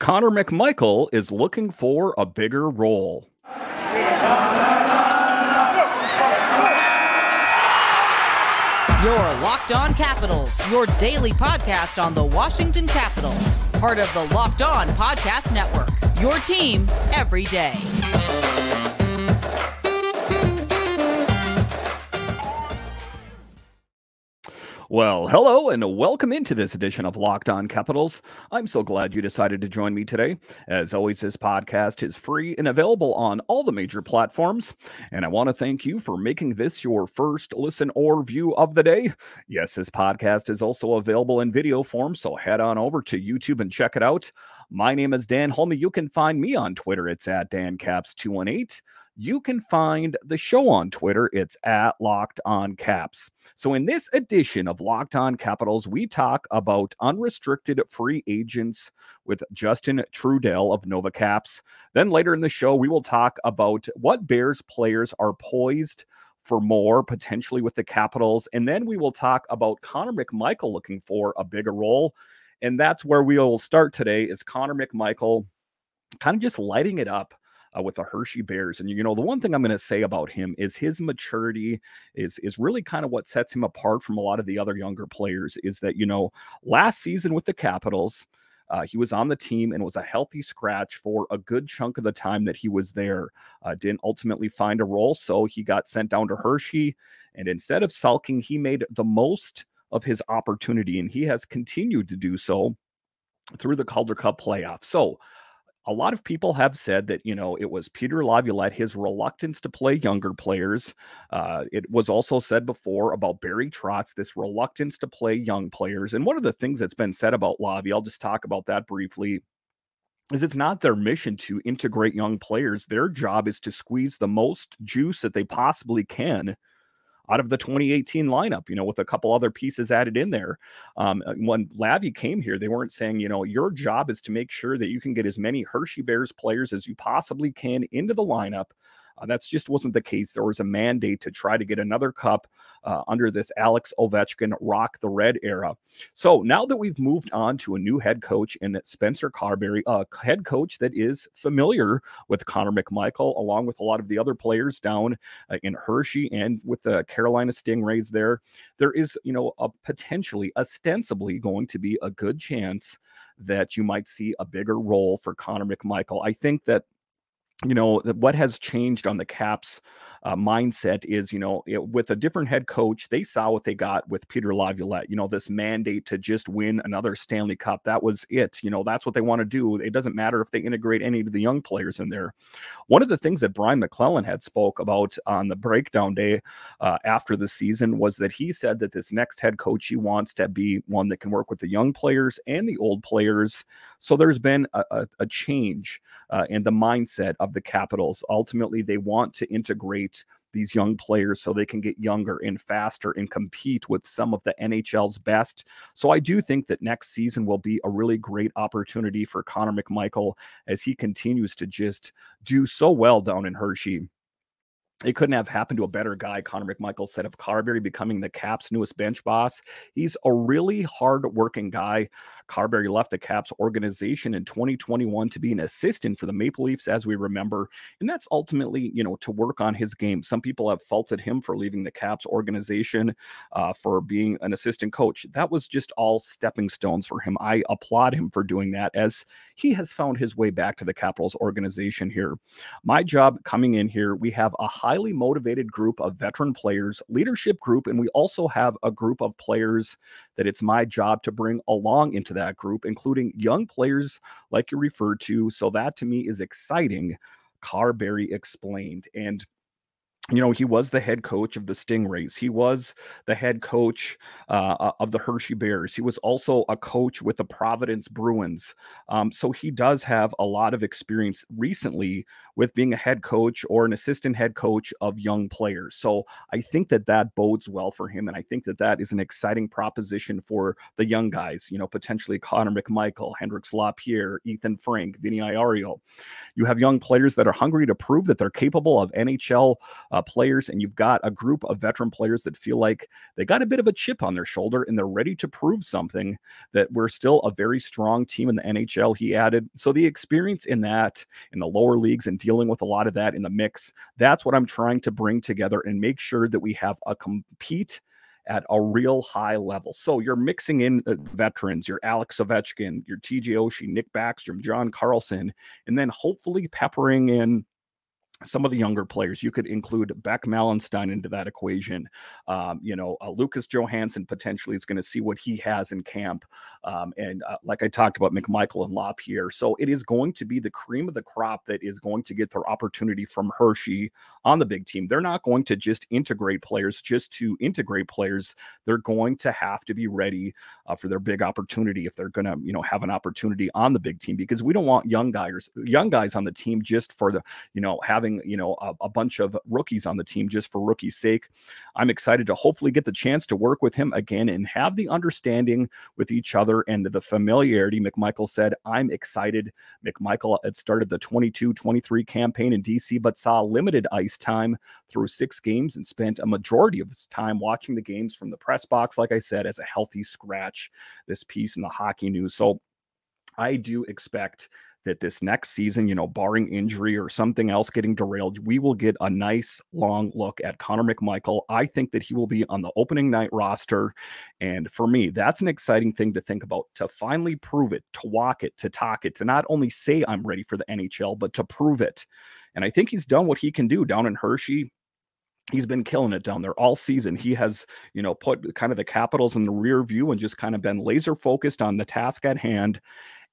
Connor McMichael is looking for a bigger role. Your Locked On Capitals, your daily podcast on the Washington Capitals, part of the Locked On Podcast Network. Your team every day. Well, hello and welcome into this edition of Locked On Capitals. I'm so glad you decided to join me today. As always, this podcast is free and available on all the major platforms. And I want to thank you for making this your first listen or view of the day. Yes, this podcast is also available in video form, so head on over to YouTube and check it out. My name is Dan Holme. You can find me on Twitter. It's at DanCaps218 you can find the show on Twitter. It's at Locked On Caps. So, in this edition of Locked On Capitals, we talk about unrestricted free agents with Justin Trudel of Nova Caps. Then later in the show, we will talk about what Bears players are poised for more potentially with the Capitals. And then we will talk about Connor McMichael looking for a bigger role. And that's where we will start today is Connor McMichael kind of just lighting it up uh, with the Hershey Bears. And you know, the one thing I'm going to say about him is his maturity is is really kind of what sets him apart from a lot of the other younger players. Is that you know, last season with the Capitals. Uh, he was on the team and was a healthy scratch for a good chunk of the time that he was there. Uh, didn't ultimately find a role, so he got sent down to Hershey. And instead of sulking, he made the most of his opportunity, and he has continued to do so through the Calder Cup playoffs. So a lot of people have said that you know it was Peter Laviolette, his reluctance to play younger players. Uh, it was also said before about Barry Trotz, this reluctance to play young players. And one of the things that's been said about Lavi, I'll just talk about that briefly, is it's not their mission to integrate young players. Their job is to squeeze the most juice that they possibly can out of the 2018 lineup, you know, with a couple other pieces added in there. Um, uh, when Lavi came here, they weren't saying, you know, your job is to make sure that you can get as many Hershey Bears players as you possibly can into the lineup uh, that's just wasn't the case. There was a mandate to try to get another cup uh, under this Alex Ovechkin rock the red era. So now that we've moved on to a new head coach in Spencer Carbery, a head coach that is familiar with Connor McMichael, along with a lot of the other players down uh, in Hershey and with the Carolina Stingrays there, there is, you know, a potentially, ostensibly going to be a good chance that you might see a bigger role for Connor McMichael. I think that you know what has changed on the caps uh, mindset is, you know, it, with a different head coach, they saw what they got with Peter Laviolette. You know, this mandate to just win another Stanley Cup. That was it. You know, that's what they want to do. It doesn't matter if they integrate any of the young players in there. One of the things that Brian MacLellan had spoke about on the breakdown day uh, after the season was that he said that this next head coach he wants to be one that can work with the young players and the old players. So there's been a, a, a change uh, in the mindset of the Capitals. Ultimately, they want to integrate these young players so they can get younger and faster and compete with some of the NHL's best. So I do think that next season will be a really great opportunity for Connor McMichael as he continues to just do so well down in Hershey it couldn't have happened to a better guy. Connor McMichael said of Carbery becoming the Caps' newest bench boss. He's a really hard-working guy. Carbery left the Caps organization in 2021 to be an assistant for the Maple Leafs, as we remember, and that's ultimately, you know, to work on his game. Some people have faulted him for leaving the Caps organization uh, for being an assistant coach. That was just all stepping stones for him. I applaud him for doing that, as he has found his way back to the Capitals organization here. My job coming in here, we have a highly motivated group of veteran players, leadership group, and we also have a group of players that it's my job to bring along into that group, including young players like you referred to. So that to me is exciting. Carbery explained. And you know, he was the head coach of the Stingrays. He was the head coach uh, of the Hershey Bears. He was also a coach with the Providence Bruins. Um, so he does have a lot of experience recently with being a head coach or an assistant head coach of young players. So I think that that bodes well for him. And I think that that is an exciting proposition for the young guys, you know, potentially Connor McMichael, Hendrix Lapierre, Ethen Frank, Vinny Iorio. You have young players that are hungry to prove that they're capable of NHL. Uh, uh, players, and you've got a group of veteran players that feel like they got a bit of a chip on their shoulder and they're ready to prove something that we're still a very strong team in the NHL. He added. So the experience in that, in the lower leagues, and dealing with a lot of that in the mix, that's what I'm trying to bring together and make sure that we have a compete at a real high level. So you're mixing in uh, veterans, your Alex Ovechkin, your TJ Oshie, Nick Backstrom, John Carlson, and then hopefully peppering in some of the younger players. You could include Beck Malenstyn into that equation. Um, you know, uh, Lucas Johansen potentially is going to see what he has in camp. Um, and uh, like I talked about, McMichael and LaPierre. So it is going to be the cream of the crop that is going to get their opportunity from Hershey on the big team. They're not going to just integrate players just to integrate players. They're going to have to be ready uh, for their big opportunity if they're going to, you know, have an opportunity on the big team because we don't want young guys, young guys on the team just for the, you know, having having you know a, a, bunch of rookies on the team just for rookie's sake. I'm excited to hopefully get the chance to work with him again and have the understanding with each other and the familiarity. McMichael said, "I'm excited." McMichael had started the 22-23 campaign in DC, but saw limited ice time through six games and spent a majority of his time watching the games from the press box. Like I said, as a healthy scratch. This piece in the hockey news. So I do expect that this next season, you know, barring injury or something else getting derailed, we will get a nice long look at Connor McMichael. I think that he will be on the opening night roster. And for me, that's an exciting thing to think about to finally prove it, to walk it, to talk it, to not only say I'm ready for the NHL, but to prove it. And I think he's done what he can do down in Hershey he's been killing it down there all season. He has, you know, put kind of the Capitals in the rear view and just kind of been laser focused on the task at hand.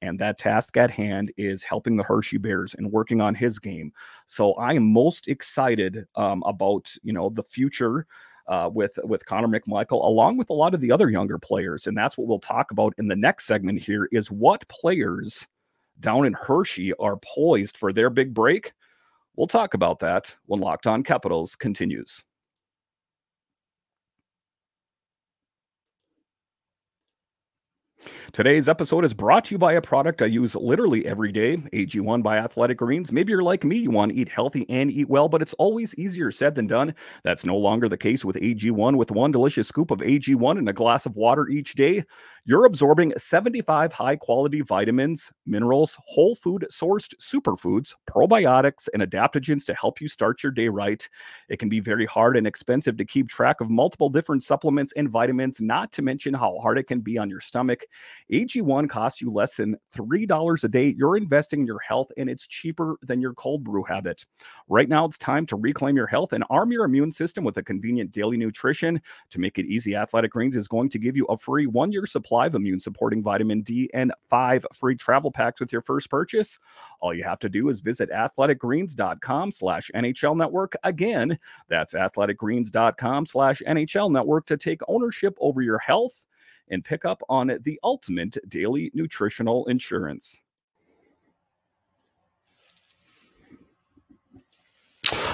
And that task at hand is helping the Hershey Bears and working on his game. So I am most excited um, about you know the future. Uh, with with Connor McMichael, along with a lot of the other younger players, and that's what we'll talk about in the next segment. Here is what players down in Hershey are poised for their big break. We'll talk about that when Locked On Capitals continues. Today's episode is brought to you by a product I use literally every day, AG1 by Athletic Greens. Maybe you're like me, you want to eat healthy and eat well, but it's always easier said than done. That's no longer the case with AG1. With one delicious scoop of AG1 and a glass of water each day, you're absorbing 75 high quality vitamins, minerals, whole food sourced superfoods, probiotics, and adaptogens to help you start your day right. It can be very hard and expensive to keep track of multiple different supplements and vitamins, not to mention how hard it can be on your stomach. AG1 costs you less than $3 a day. You're investing in your health, and it's cheaper than your cold brew habit. Right now, it's time to reclaim your health and arm your immune system with a convenient daily nutrition. To make it easy, Athletic Greens is going to give you a free one year supply of immune supporting vitamin D and five free travel packs with your first purchase. All you have to do is visit athleticgreens.com slash NHL network. Again, that's athleticgreens.com slash NHL network to take ownership over your health and pick up on the ultimate daily nutritional insurance.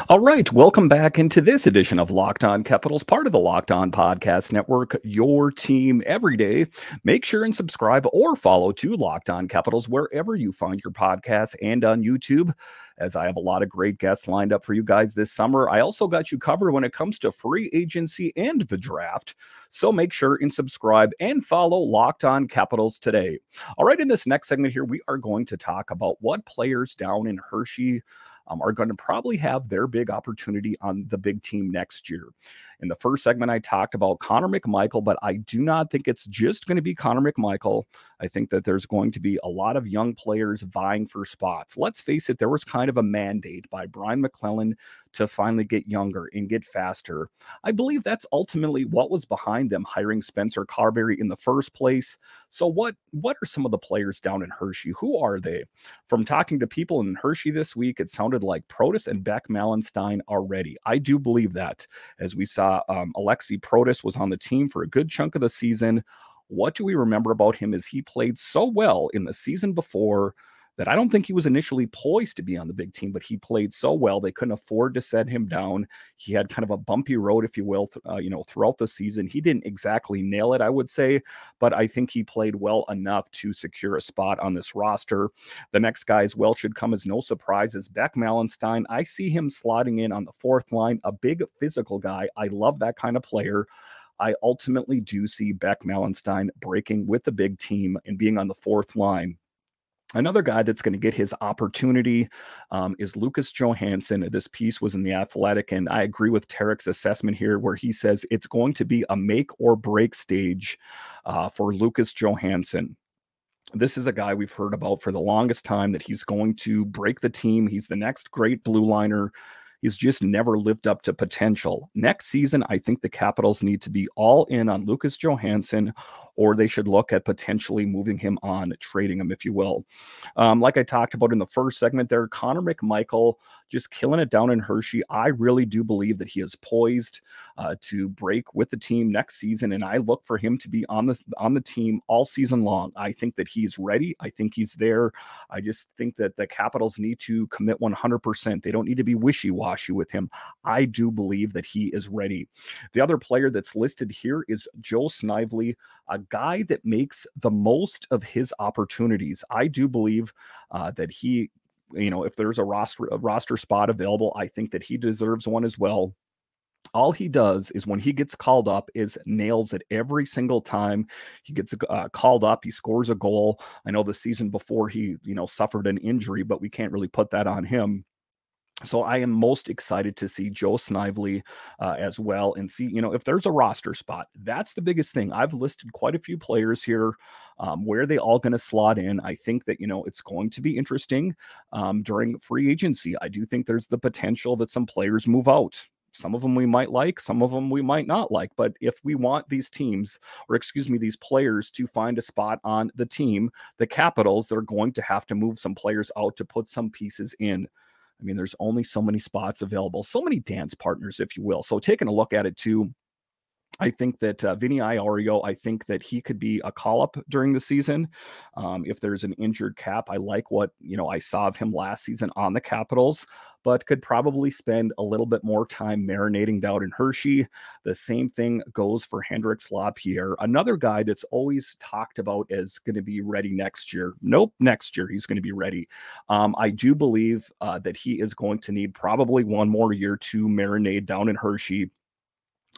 All right, welcome back into this edition of Locked On Capitals, part of the Locked On Podcast Network, your team every day. Make sure and subscribe or follow to Locked On Capitals wherever you find your podcasts and on YouTube, as I have a lot of great guests lined up for you guys this summer. I also got you covered when it comes to free agency and the draft. So make sure and subscribe and follow Locked On Capitals today. All right, in this next segment here, we are going to talk about what players down in Hershey um, are going to probably have their big opportunity on the big team next year. In the first segment, I talked about Connor McMichael, but I do not think it's just going to be Connor McMichael. I think that there's going to be a lot of young players vying for spots. Let's face it, there was kind of a mandate by Brian MacLellan to finally get younger and get faster. I believe that's ultimately what was behind them hiring Spencer Carbery in the first place. So what what are some of the players down in Hershey? Who are they? From talking to people in Hershey this week, it sounded like Protas and Beck Malenstyn are ready. I do believe that. As we saw, um, Alexi Protas was on the team for a good chunk of the season. What do we remember about him? Is he played so well in the season before? that I don't think he was initially poised to be on the big team, but he played so well they couldn't afford to set him down. He had kind of a bumpy road, if you will, uh, you know, throughout the season. He didn't exactly nail it, I would say, but I think he played well enough to secure a spot on this roster. The next guy as well should come as no surprise is Beck Malenstyn. I see him slotting in on the fourth line, a big physical guy. I love that kind of player. I ultimately do see Beck Malenstyn breaking with the big team and being on the fourth line. Another guy that's going to get his opportunity um, is Lucas Johansen. This piece was in the Athletic, and I agree with Tarik's assessment here, where he says it's going to be a make or break stage uh, for Lucas Johansen. This is a guy we've heard about for the longest time that he's going to break the team. He's the next great blue liner. He's just never lived up to potential. Next season, I think the Capitals need to be all in on Lucas Johansen or they should look at potentially moving him on, trading him, if you will. Um, like I talked about in the first segment there, Connor McMichael just killing it down in Hershey. I really do believe that he is poised uh, to break with the team next season, and I look for him to be on the on the team all season long. I think that he's ready. I think he's there. I just think that the Capitals need to commit 100%. They don't need to be wishy washy with him. I do believe that he is ready. The other player that's listed here is Joe Snively, a guy that makes the most of his opportunities. I do believe uh, that he, you know, if there's a roster a roster spot available, I think that he deserves one as well. All he does is when he gets called up is nails it every single time he gets uh, called up he scores a goal. I know the season before he you know suffered an injury but we can't really put that on him so I am most excited to see Joe Snively uh, as well and see, you know, if there's a roster spot, that's the biggest thing. I've listed quite a few players here. Um, where they all going to slot in? I think that, you know, it's going to be interesting um, during free agency. I do think there's the potential that some players move out. Some of them we might like, some of them we might not like. But if we want these teams, or excuse me, these players to find a spot on the team, the Capitals, they're going to have to move some players out to put some pieces in. I mean, there's only so many spots available, so many dance partners, if you will. So taking a look at it too, I think that uh, Vinny Iorio, I think that he could be a call up during the season. Um, if there's an injured cap, I like what you know I saw of him last season on the Capitals, but could probably spend a little bit more time marinating down in Hershey. The same thing goes for Hendrix Lapierre, another guy that's always talked about as going to be ready next year. Nope, next year he's going to be ready. Um, I do believe uh, that he is going to need probably one more year to marinate down in Hershey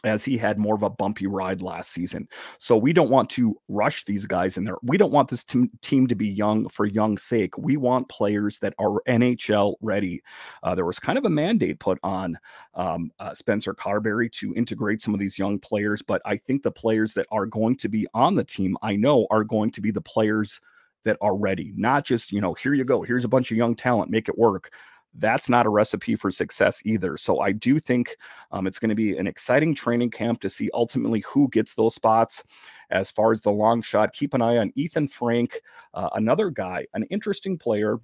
as he had more of a bumpy ride last season. So we don't want to rush these guys in there. We don't want this t- team to be young for young's sake. We want players that are NHL ready. Uh, there was kind of a mandate put on um, uh, Spencer Carbery to integrate some of these young players, but I think the players that are going to be on the team, I know, are going to be the players that are ready, not just, you know, here you go, here's a bunch of young talent, make it work that's not a recipe for success either. So I do think um, it's going to be an exciting training camp to see ultimately who gets those spots. As far as the long shot, keep an eye on Ethen Frank, uh, another guy, an interesting player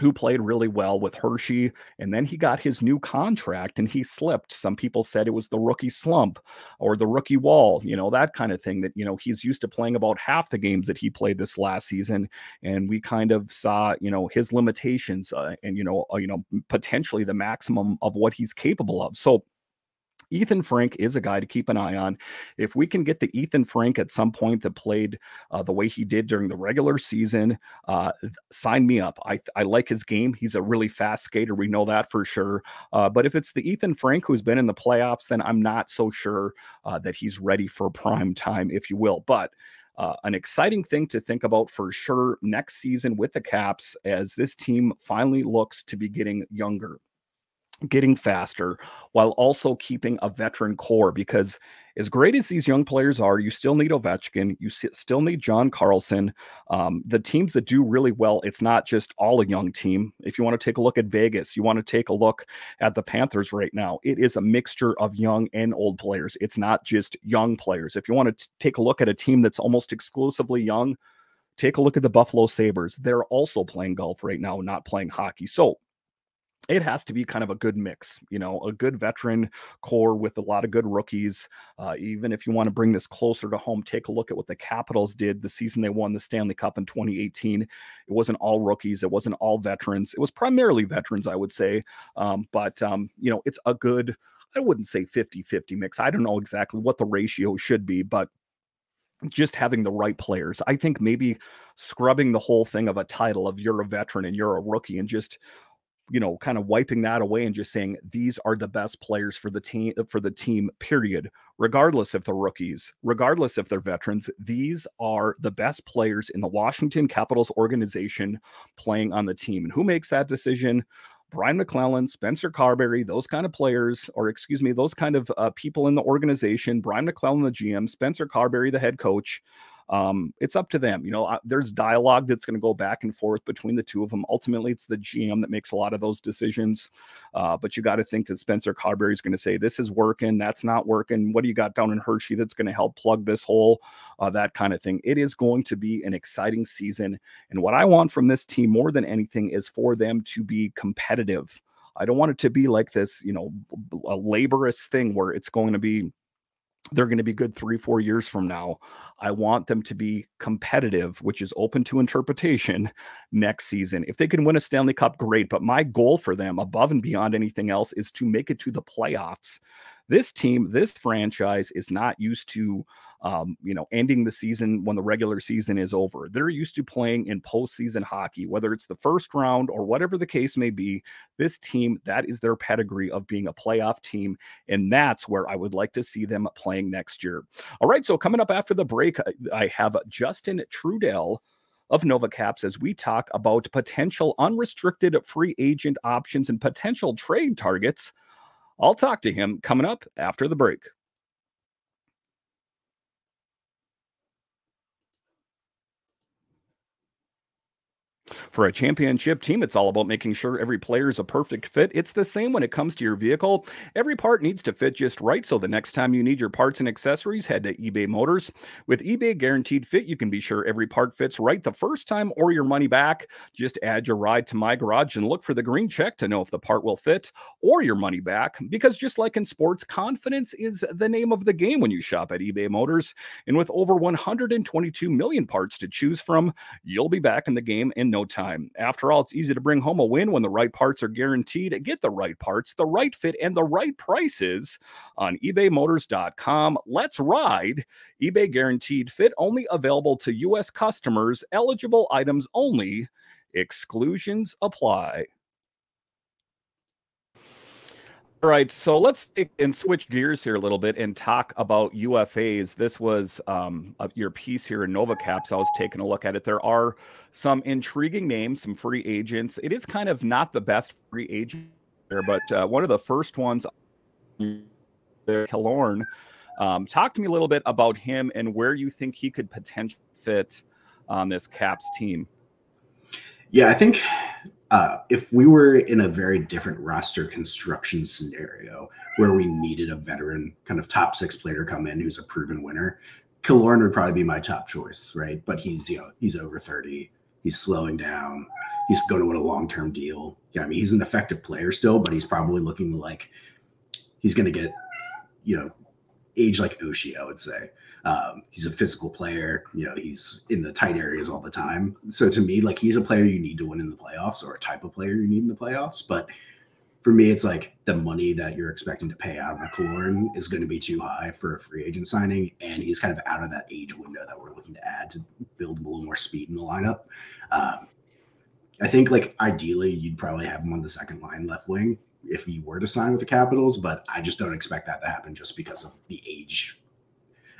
who played really well with Hershey. And then he got his new contract and he slipped. Some people said it was the rookie slump or the rookie wall, you know, that kind of thing that, you know, he's used to playing about half the games that he played this last season. And we kind of saw, you know, his limitations uh, and, you know, uh, you know, potentially the maximum of what he's capable of. So Ethen Frank is a guy to keep an eye on. If we can get the Ethen Frank at some point that played uh, the way he did during the regular season, uh, sign me up. I, I like his game. He's a really fast skater. We know that for sure. Uh, but if it's the Ethen Frank who's been in the playoffs, then I'm not so sure uh, that he's ready for prime time, if you will. But uh, an exciting thing to think about for sure next season with the Caps as this team finally looks to be getting younger getting faster while also keeping a veteran core because as great as these young players are you still need ovechkin you still need john carlson um, the teams that do really well it's not just all a young team. If you want to take a look at vegas you want to take a look at the panthers right now it is a mixture of young and old players it's not just young players. If you want to take a look at a team that's almost exclusively young take a look at the buffalo sabres they're also playing golf right now not playing hockey. So it has to be kind of a good mix, you know, a good veteran core with a lot of good rookies. Uh, even if you want to bring this closer to home, take a look at what the Capitals did the season they won the Stanley Cup in 2018. It wasn't all rookies, it wasn't all veterans. It was primarily veterans, I would say. Um, but, um, you know, it's a good, I wouldn't say 50 50 mix. I don't know exactly what the ratio should be, but just having the right players. I think maybe scrubbing the whole thing of a title of you're a veteran and you're a rookie and just you know, kind of wiping that away and just saying these are the best players for the team for the team, period. Regardless if they're rookies, regardless if they're veterans, these are the best players in the Washington Capitals organization playing on the team. And who makes that decision? Brian MacLellan, Spencer Carbery, those kind of players, or excuse me, those kind of uh, people in the organization, Brian MacLellan, the GM, Spencer Carbery, the head coach, um, it's up to them. You know, there's dialogue that's going to go back and forth between the two of them. Ultimately, it's the GM that makes a lot of those decisions. Uh, but you got to think that Spencer Carbery is going to say, this is working, that's not working. What do you got down in Hershey that's going to help plug this hole? Uh, that kind of thing. It is going to be an exciting season. And what I want from this team more than anything is for them to be competitive. I don't want it to be like this, you know, a laborious thing where it's going to be they're going to be good three, four years from now. I want them to be competitive, which is open to interpretation next season. If they can win a Stanley Cup, great. But my goal for them, above and beyond anything else, is to make it to the playoffs. This team, this franchise is not used to um, you know, ending the season when the regular season is over. They're used to playing in postseason hockey, whether it's the first round or whatever the case may be. This team, that is their pedigree of being a playoff team. And that's where I would like to see them playing next year. All right. So coming up after the break, I have Justin Trudel of NovaCaps as we talk about potential unrestricted free agent options and potential trade targets. I'll talk to him coming up after the break. For a championship team, it's all about making sure every player is a perfect fit. It's the same when it comes to your vehicle. Every part needs to fit just right. So the next time you need your parts and accessories, head to eBay Motors. With eBay Guaranteed Fit, you can be sure every part fits right the first time or your money back. Just add your ride to my garage and look for the green check to know if the part will fit or your money back. Because just like in sports, confidence is the name of the game when you shop at eBay Motors. And with over 122 million parts to choose from, you'll be back in the game in no time. After all, it's easy to bring home a win when the right parts are guaranteed. Get the right parts, the right fit, and the right prices on ebaymotors.com. Let's ride. eBay guaranteed fit only available to U.S. customers, eligible items only. Exclusions apply. All right, so let's and switch gears here a little bit and talk about UFAs. This was um, your piece here in NovaCaps. I was taking a look at it. There are some intriguing names, some free agents. It is kind of not the best free agent there, but uh, one of the first ones, Killorn. Um, talk to me a little bit about him and where you think he could potentially fit on this Caps team. Yeah, I think uh, if we were in a very different roster construction scenario where we needed a veteran kind of top six player to come in who's a proven winner, Killorn would probably be my top choice, right? But he's you know he's over thirty, he's slowing down, he's going to win a long term deal. Yeah, I mean he's an effective player still, but he's probably looking like he's going to get you know age like Oshie, I would say. Um, he's a physical player. You know, he's in the tight areas all the time. So to me, like he's a player you need to win in the playoffs or a type of player you need in the playoffs. But for me, it's like the money that you're expecting to pay out of McLaurin is going to be too high for a free agent signing. And he's kind of out of that age window that we're looking to add to build a little more speed in the lineup. Um, I think like ideally you'd probably have him on the second line left wing if he were to sign with the Capitals, but I just don't expect that to happen just because of the age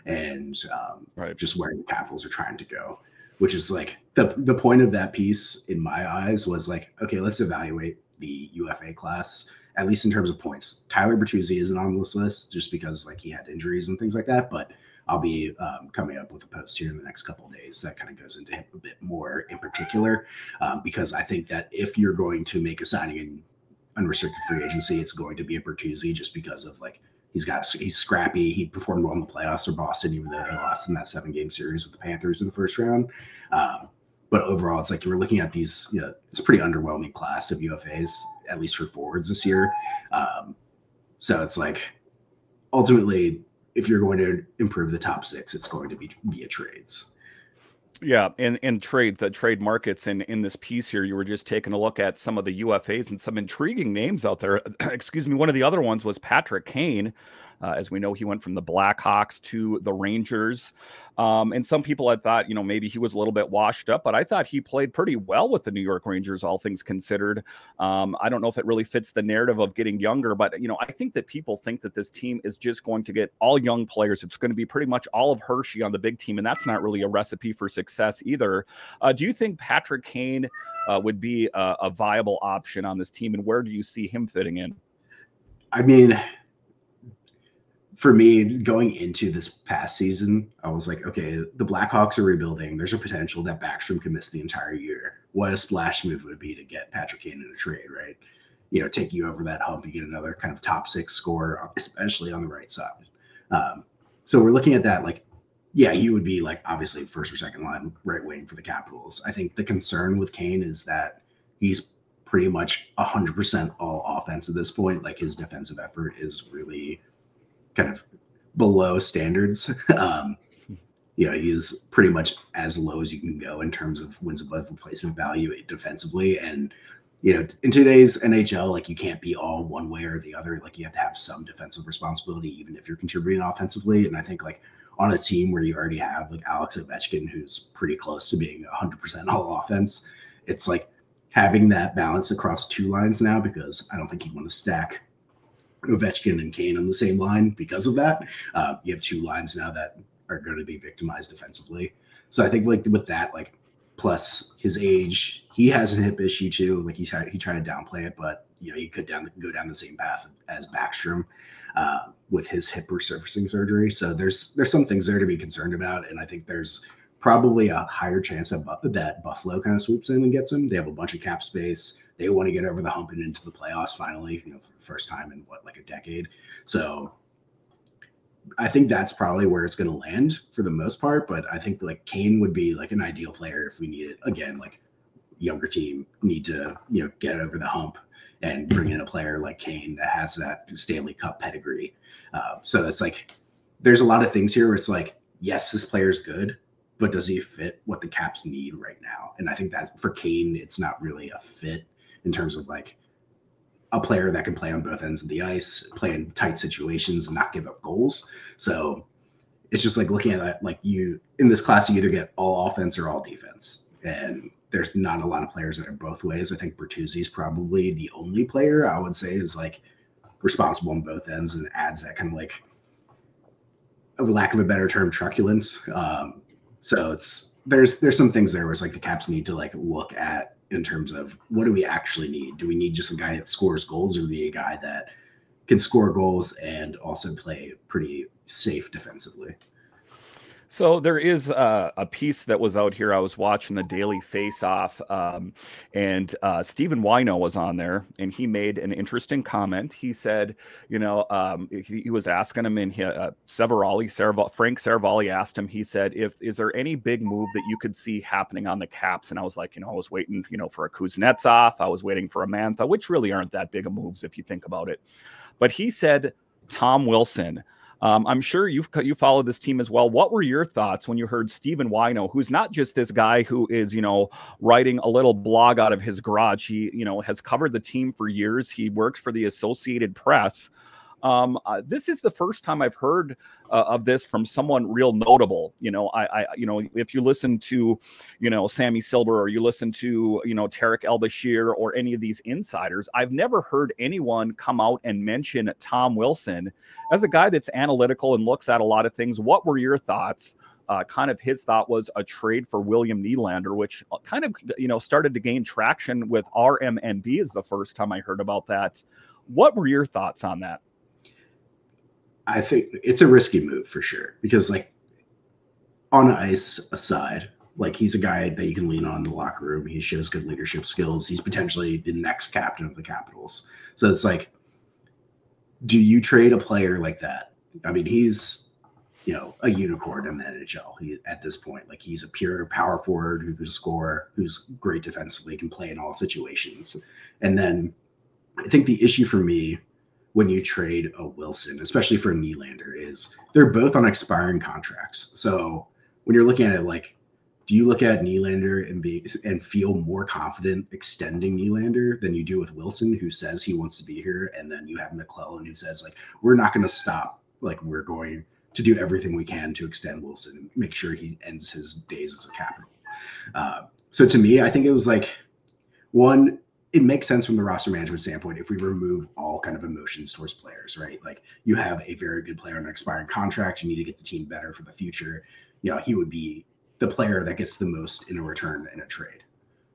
and um, right. just where the Capitals are trying to go. Which is like the the point of that piece in my eyes was like, okay, let's evaluate the UFA class at least in terms of points. Tyler Bertuzzi isn't on this list just because like he had injuries and things like that, but I'll be um, coming up with a post here in the next couple of days that kind of goes into him a bit more in particular, um, because I think that if you're going to make a signing in unrestricted free agency, it's going to be a Bertuzzi just because of like He's got he's scrappy. He performed well in the playoffs for Boston, even though they lost in that seven game series with the Panthers in the first round. Um, but overall, it's like you are looking at these. You know, it's a pretty underwhelming class of UFAs, at least for forwards this year. Um, so it's like ultimately, if you're going to improve the top six, it's going to be via trades. Yeah, and and trade the trade markets in in this piece here, you were just taking a look at some of the UFAs and some intriguing names out there. Excuse me, one of the other ones was Patrick Kane. Uh, as we know, he went from the Blackhawks to the Rangers. Um, and some people had thought, you know, maybe he was a little bit washed up, but I thought he played pretty well with the New York Rangers, all things considered. Um, I don't know if it really fits the narrative of getting younger, but, you know, I think that people think that this team is just going to get all young players. It's going to be pretty much all of Hershey on the big team, and that's not really a recipe for success either. Uh, do you think Patrick Kane uh, would be a, a viable option on this team, and where do you see him fitting in? I mean, for me, going into this past season, I was like, okay, the Blackhawks are rebuilding. There's a potential that Backstrom can miss the entire year. What a splash move would be to get Patrick Kane in a trade, right? You know, take you over that hump, you get another kind of top six score, especially on the right side. Um, so we're looking at that like, yeah, he would be like obviously first or second line right wing for the Capitals. I think the concern with Kane is that he's pretty much 100% all offense at this point. Like his defensive effort is really kind of below standards. Um, you know, he is pretty much as low as you can go in terms of wins above replacement value defensively. And, you know, in today's NHL, like you can't be all one way or the other. Like you have to have some defensive responsibility, even if you're contributing offensively. And I think like on a team where you already have like Alex Ovechkin, who's pretty close to being 100% all offense, it's like having that balance across two lines now because I don't think you want to stack Ovechkin and Kane on the same line because of that. Uh, you have two lines now that are going to be victimized defensively. So I think like with that, like plus his age, he has a hip issue too. Like he tried he tried to downplay it, but you know he could down go down the same path as Backstrom uh, with his hip resurfacing surgery. So there's there's some things there to be concerned about, and I think there's probably a higher chance of, that Buffalo kind of swoops in and gets him. They have a bunch of cap space they want to get over the hump and into the playoffs finally, you know, for the first time in what, like a decade. So I think that's probably where it's going to land for the most part. But I think like Kane would be like an ideal player if we needed, again, like younger team need to, you know, get over the hump and bring in a player like Kane that has that Stanley Cup pedigree. Uh, so it's like, there's a lot of things here where it's like, yes, this player's good, but does he fit what the Caps need right now? And I think that for Kane, it's not really a fit in terms of like a player that can play on both ends of the ice, play in tight situations, and not give up goals. So it's just like looking at that, like you in this class, you either get all offense or all defense, and there's not a lot of players that are both ways. I think Bertuzzi is probably the only player I would say is like responsible on both ends and adds that kind of like, of lack of a better term, truculence. Um, so it's there's there's some things there where it's like the Caps need to like look at in terms of what do we actually need? Do we need just a guy that scores goals, or do we need a guy that can score goals and also play pretty safe defensively? So there is a, a, piece that was out here. I was watching the Daily Face Off, um, and uh, Stephen Whyno was on there, and he made an interesting comment. He said, you know, um, he, he, was asking him, and he, uh, Seravalli, Frank Seravalli asked him. He said, "If is there any big move that you could see happening on the Caps?" And I was like, you know, I was waiting, you know, for a Kuznetsov. I was waiting for a Mantha, which really aren't that big of moves if you think about it. But he said Tom Wilson. Um, I'm sure you've you followed this team as well. What were your thoughts when you heard Stephen Whyno, who's not just this guy who is you know writing a little blog out of his garage? He you know has covered the team for years. He works for the Associated Press. Um, uh, this is the first time I've heard uh, of this from someone real notable. You know, I, I, you know, if you listen to, you know, Sammi Silber or you listen to, you know, Tarik El-Bashir or any of these insiders, I've never heard anyone come out and mention Tom Wilson as a guy that's analytical and looks at a lot of things. What were your thoughts? Uh, kind of his thought was a trade for William Nylander, which uh, kind of you know started to gain traction with RMNB is the first time I heard about that. What were your thoughts on that? I think it's a risky move for sure because like on ice aside, like he's a guy that you can lean on in the locker room. He shows good leadership skills. He's potentially the next captain of the Capitals. So it's like, do you trade a player like that? I mean, he's you know, a unicorn in the NHL he, at this point. Like he's a pure power forward who can score, who's great defensively, can play in all situations. And then I think the issue for me when you trade a Wilson, especially for a Nylander, is they're both on expiring contracts. So when you're looking at it, like, do you look at Nylander and be and feel more confident extending Nylander than you do with Wilson, who says he wants to be here, and then you have MacLellan who says like, we're not going to stop, like we're going to do everything we can to extend Wilson and make sure he ends his days as a capital. Uh, so to me, I think it was like one, it makes sense from the roster management standpoint if we remove all kind of emotions towards players, right? Like you have a very good player on an expiring contract, you need to get the team better for the future. You know, he would be the player that gets the most in a return in a trade,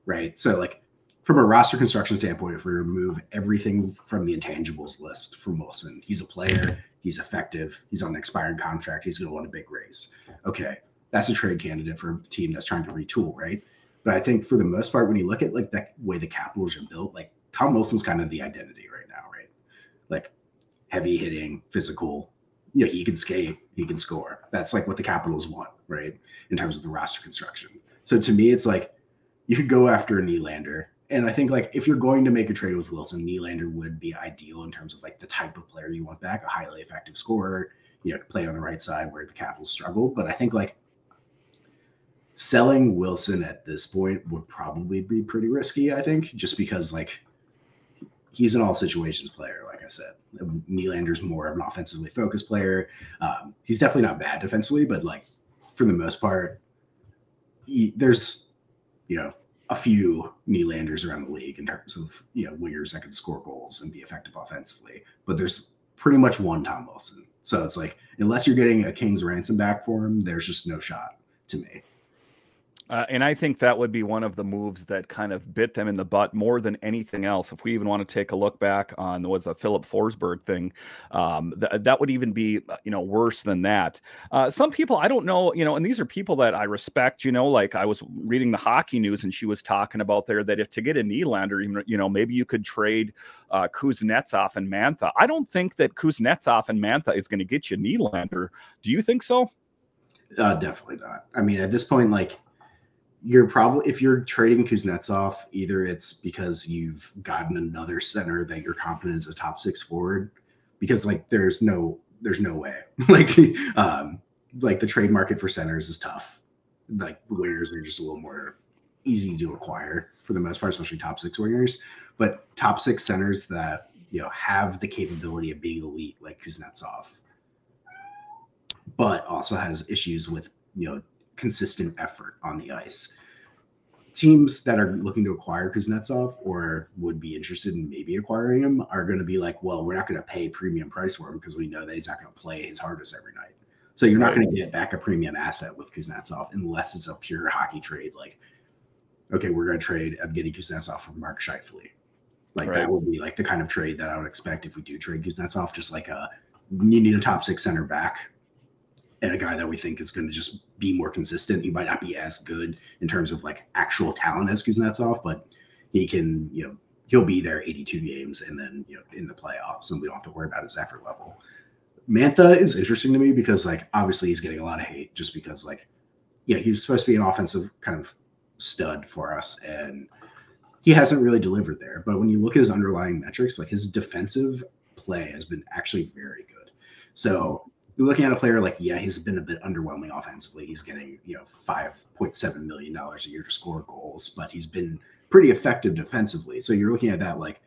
right? So like from a roster construction standpoint, if we remove everything from the intangibles list from Wilson, he's a player, He's effective. He's on an expiring contract. He's going to want a big raise. Okay, that's a trade candidate for a team that's trying to retool, right? But I think for the most part, when you look at like the way the Capitals are built, like Tom Wilson's kind of the identity right now, right? Like heavy hitting, physical. You know, he can skate, he can score. That's like what the Capitals want, right? In terms of the roster construction. So to me, it's like you could go after a Nylander and I think like if you're going to make a trade with Wilson, Nylander would be ideal in terms of like the type of player you want back, a highly effective scorer, you know, play on the right side where the Capitals struggle. But I think like selling Wilson at this point would probably be pretty risky, I think, just because like he's an all situations player, like I said. Nylander's more of an offensively focused player. Um, he's definitely not bad defensively, but like for the most part, he, there's you know a few Nylanders around the league in terms of you know wingers that can score goals and be effective offensively. But there's pretty much one Tom Wilson. So it's like unless you're getting a king's ransom back for him, there's just no shot to me. Uh, and I think that would be one of the moves that kind of bit them in the butt more than anything else. If we even want to take a look back on was a Filip Forsberg thing, um, th- that would even be uh, you know worse than that. Uh, some people I don't know, you know, and these are people that I respect. You know, like I was reading the hockey news and she was talking about there that if to get a Nylander, you know, maybe you could trade uh, Kuznetsov and Mantha. I don't think that Kuznetsov and Mantha is going to get you Nylander. Do you think so? Uh, definitely not. I mean, at this point, like you're probably if you're trading Kuznetsov, either it's because you've gotten another center that you're confident is a top six forward, because like there's no there's no way like um like the trade market for centers is tough. Like wingers are just a little more easy to acquire for the most part, especially top six wingers. But top six centers that you know have the capability of being elite, like Kuznetsov, but also has issues with you know consistent effort on the ice. Teams that are looking to acquire Kuznetsov or would be interested in maybe acquiring him are going to be like, well, we're not going to pay premium price for him because we know that he's not going to play his hardest every night. So you're not going to get back a premium asset with Kuznetsov unless it's a pure hockey trade. Like, okay, we're going to trade Evgeny Kuznetsov for Mark Scheifele. Like right. that would be like the kind of trade that I would expect if we do trade Kuznetsov. Just like a you need a top six center back and a guy that we think is going to just be more consistent. He might not be as good in terms of like actual talent as Kuznetsov, but he can, you know, he'll be there 82 games and then, you know, in the playoffs, and we don't have to worry about his effort level. Mantha is interesting to me because, like, obviously he's getting a lot of hate just because, like, you know, he was supposed to be an offensive kind of stud for us, and he hasn't really delivered there. But when you look at his underlying metrics, like his defensive play has been actually very good. So you're looking at a player like, yeah, he's been a bit underwhelming offensively. He's getting, you know, $5.7 million a year to score goals, but he's been pretty effective defensively. So you're looking at that like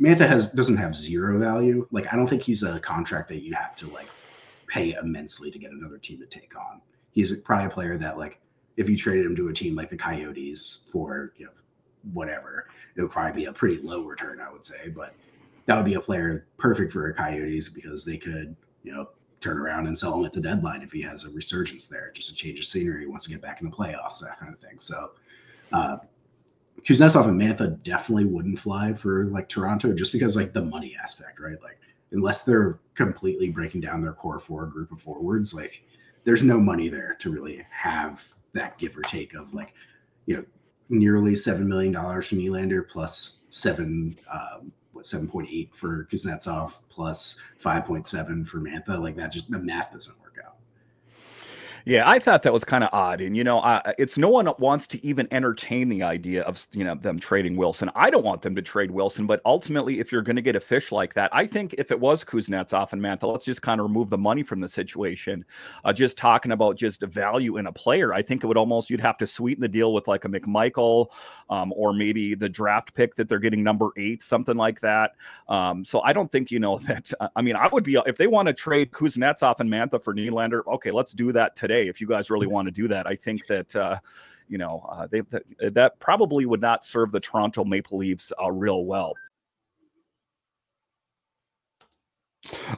Mantha has doesn't have zero value. Like I don't think he's a contract that you have to like pay immensely to get another team to take on. He's probably a player that like if you traded him to a team like the Coyotes for, you know, whatever, it would probably be a pretty low return, I would say. But that would be a player perfect for a Coyotes because they could, you know, turn around and sell him at the deadline if he has a resurgence there, just a change of scenery, wants to get back in the playoffs, that kind of thing. So uh, Kuznetsov and Mantha definitely wouldn't fly for like Toronto just because like the money aspect, right? Like unless they're completely breaking down their core four group of forwards, like there's no money there to really have that give or take of like, you know, nearly seven million dollars from Nylander plus seven um, what 7.8 for Kuznetsov plus 5.7 for Mantha. Like that, just the math doesn't. Yeah, I thought that was kind of odd, and you know, it's no one wants to even entertain the idea of you know them trading Wilson. I don't want them to trade Wilson, but ultimately, if you're going to get a fish like that, I think if it was Kuznetsov and Mantha, let's just kind of remove the money from the situation. Uh, just talking about just a value in a player, I think it would almost you'd have to sweeten the deal with like a McMichael, um, or maybe the draft pick that they're getting number eight, something like that. Um, so I don't think you know that. I mean, I would be if they want to trade Kuznetsov and Mantha for Nylander. Okay, let's do that today today if you guys really want to do that. I think that uh, you know uh, they, that, that probably would not serve the Toronto Maple Leafs uh, real well.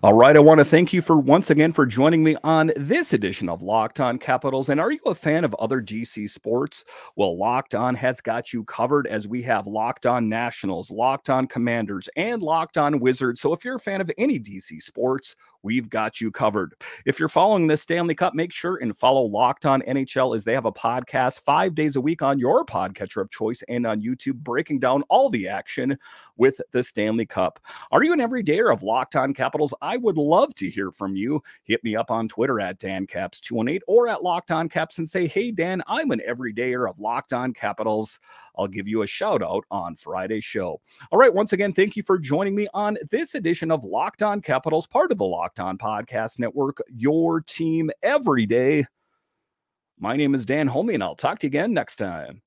All right, I want to thank you for once again for joining me on this edition of Locked On Capitals. And are you a fan of other DC sports? Well, Locked On has got you covered as we have Locked On Nationals, Locked On Commanders, and Locked On Wizards. So if you're a fan of any DC sports, we've got you covered. If you're following this Stanley Cup, make sure and follow Locked On NHL as they have a podcast five days a week on your podcatcher of choice and on YouTube, breaking down all the action with the Stanley Cup. Are you an everydayer of Locked On Capitals? I would love to hear from you. Hit me up on Twitter at DanCaps218 or at Locked On Caps and say, hey, Dan, I'm an everydayer of Locked On Capitals. I'll give you a shout out on Friday's show. All right, once again, thank you for joining me on this edition of Locked On Capitals, part of the Locked On Podcast Network, your team every day. My name is Dan Holme, and I'll talk to you again next time.